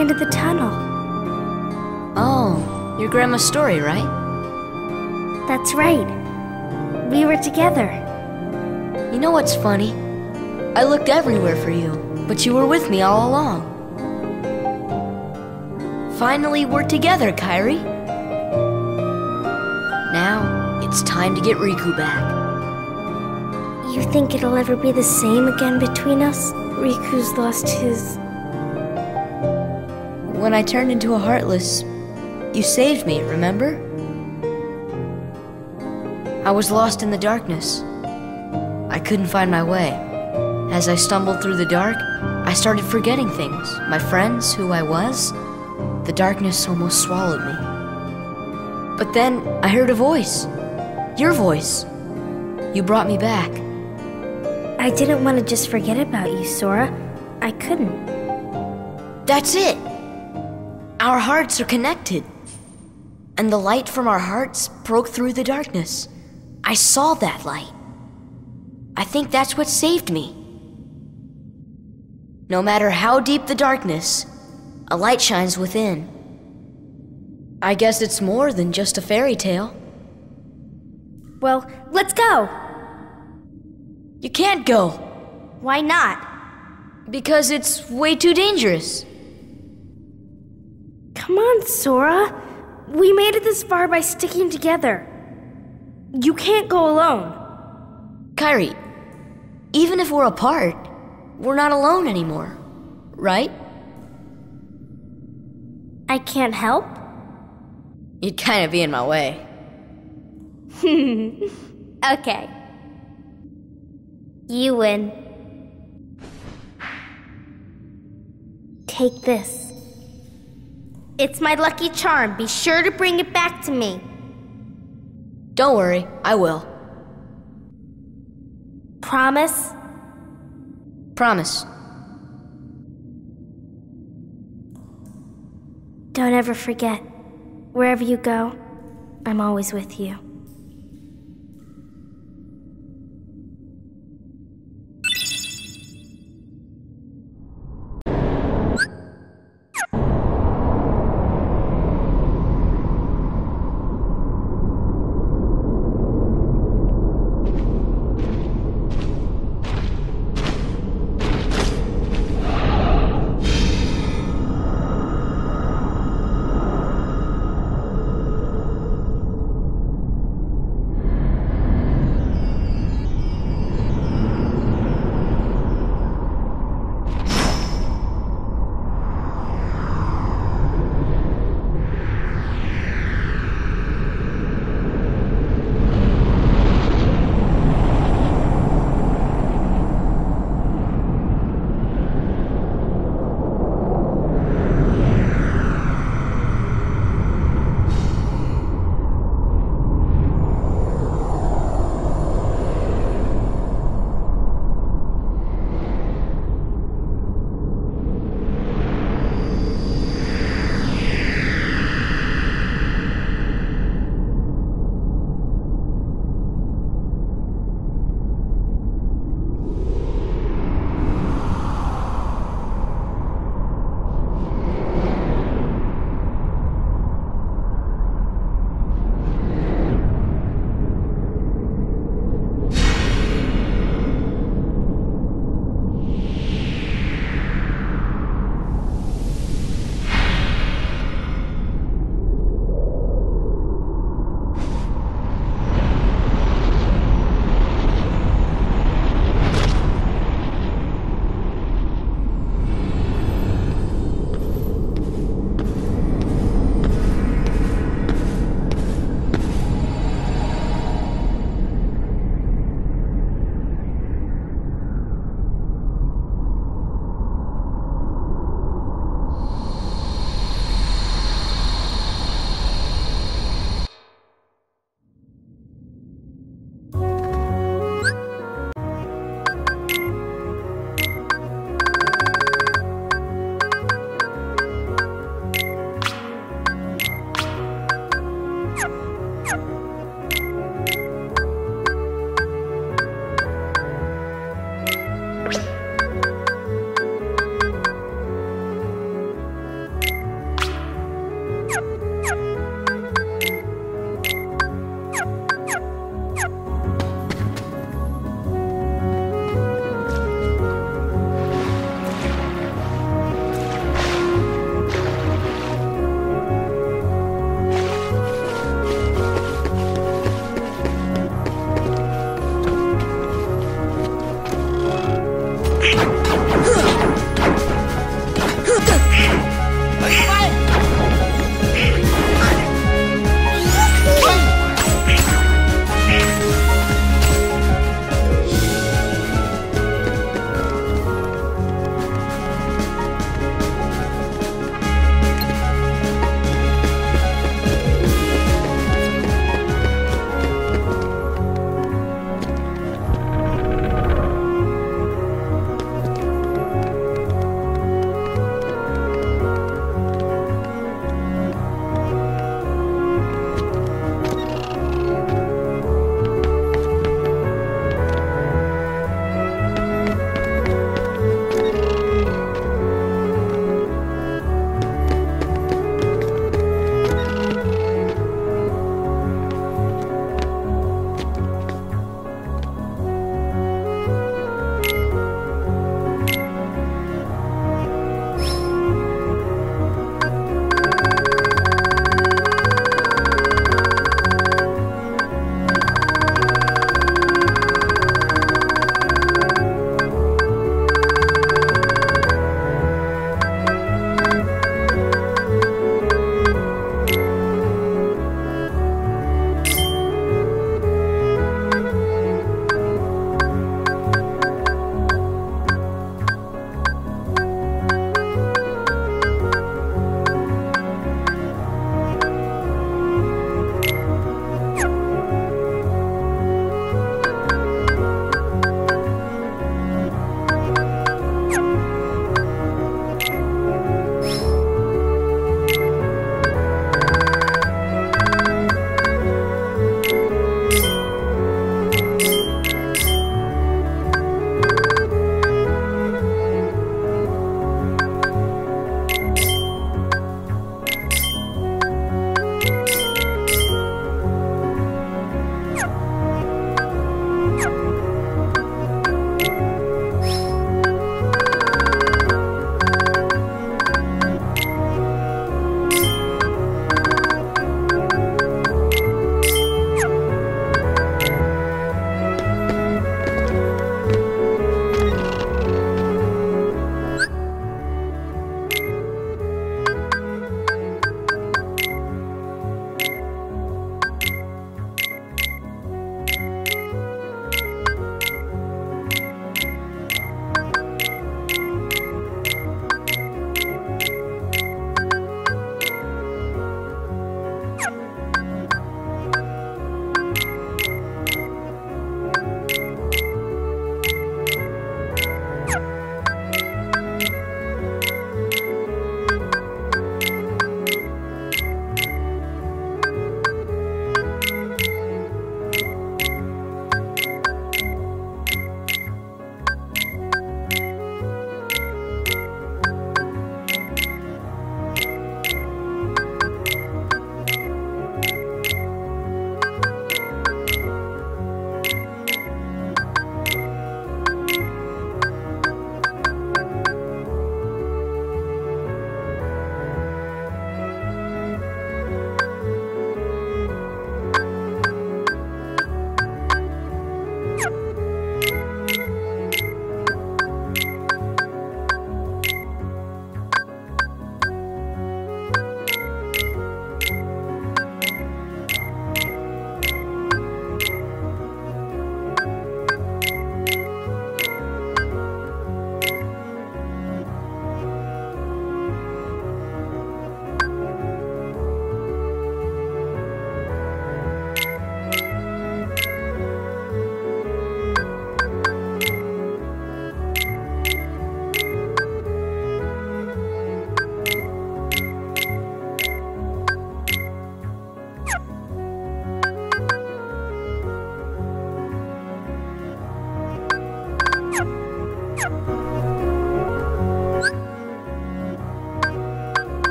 end of the tunnel. Oh, your grandma's story, right? That's right. We were together. You know what's funny? I looked everywhere for you, but you were with me all along. Finally, we're together, Kairi. Now, it's time to get Riku back. You think it'll ever be the same again between us? Riku's lost his. When I turned into a Heartless, you saved me, remember? I was lost in the darkness. I couldn't find my way. As I stumbled through the dark, I started forgetting things my friends, who I was. The darkness almost swallowed me. But then I heard a voice. Your voice. You brought me back. I didn't want to just forget about you, Sora. I couldn't. That's it! Our hearts are connected. And the light from our hearts broke through the darkness. I saw that light. I think that's what saved me. No matter how deep the darkness, a light shines within. I guess it's more than just a fairy tale. Well, let's go! You can't go, Why not? because it's way too dangerous. Come on, Sora. We made it this far by sticking together. You can't go alone. Kairi, even if we're apart, we're not alone anymore, right? I can't help? You'd kind of be in my way. Hmm. Okay. You win. Take this. It's my lucky charm. Be sure to bring it back to me. Don't worry, I will. Promise? Promise. Don't ever forget. Wherever you go, I'm always with you.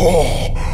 Oh!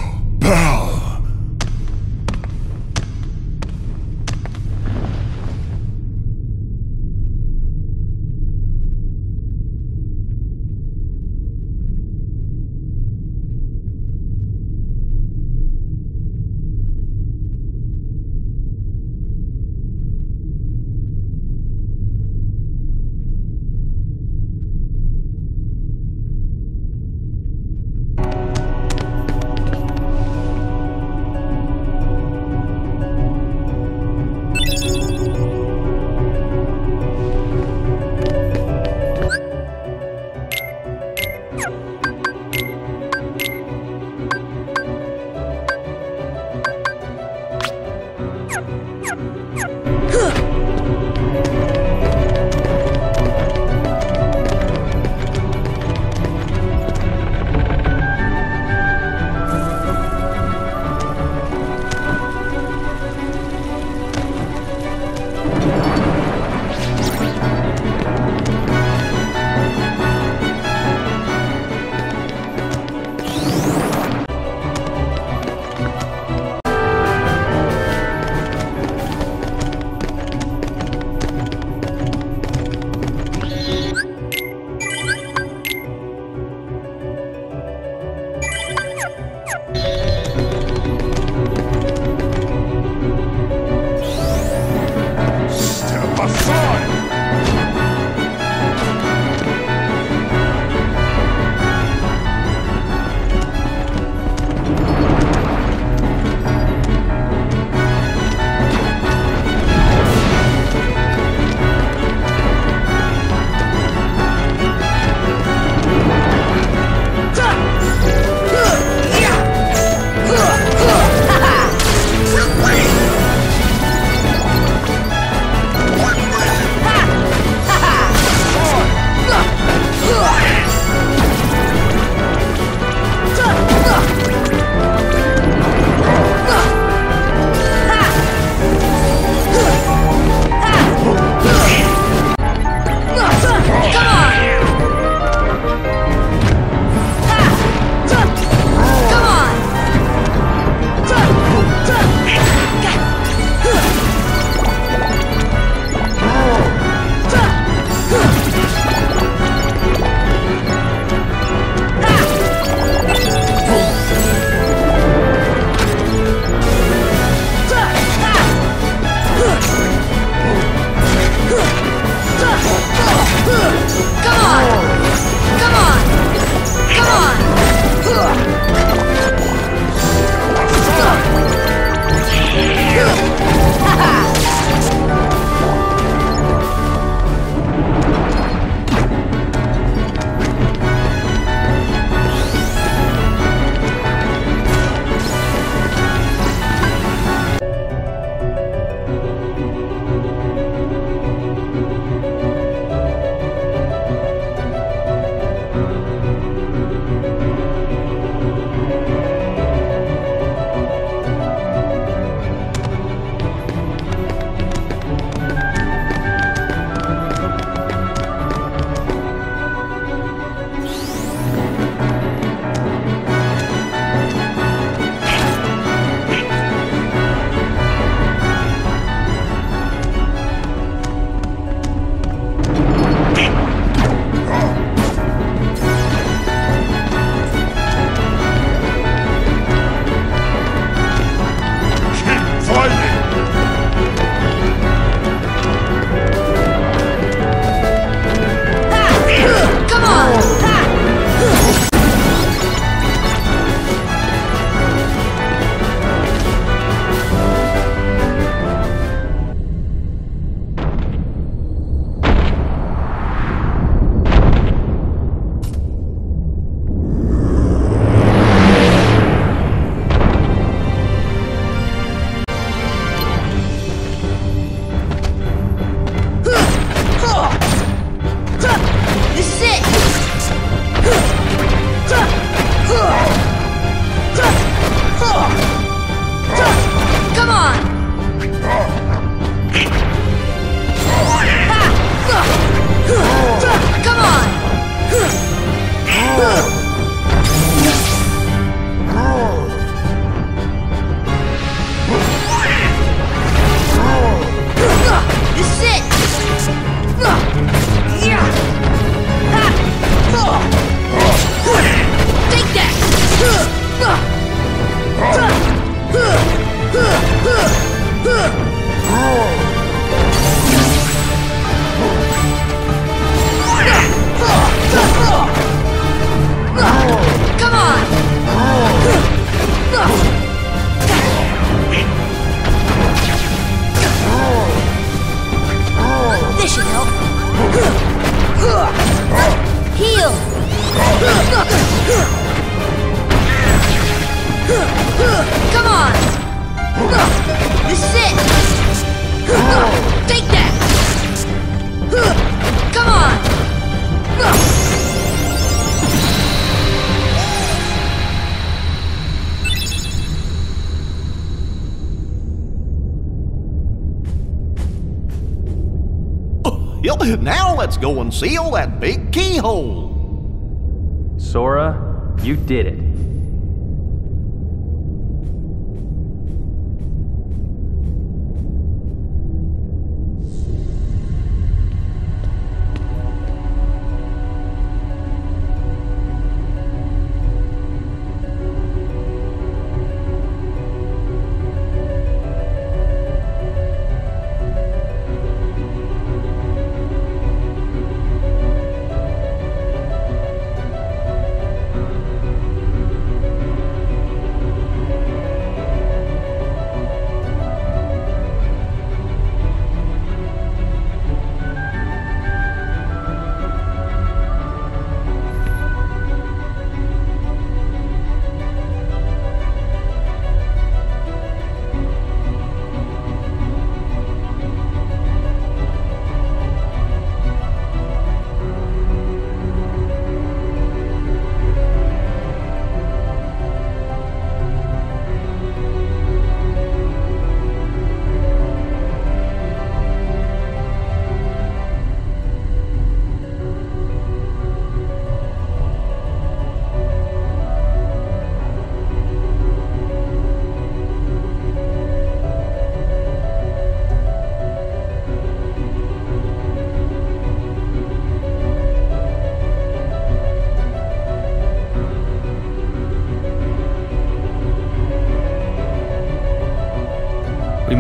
You did it.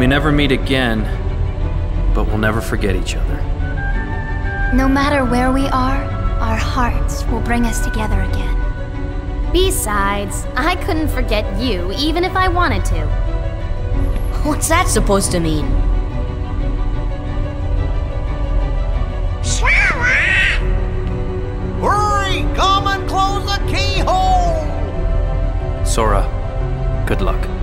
We may never meet again, but we'll never forget each other. No matter where we are, our hearts will bring us together again. Besides, I couldn't forget you even if I wanted to. What's that supposed to mean? Hurry! Come and close the keyhole! Sora, good luck.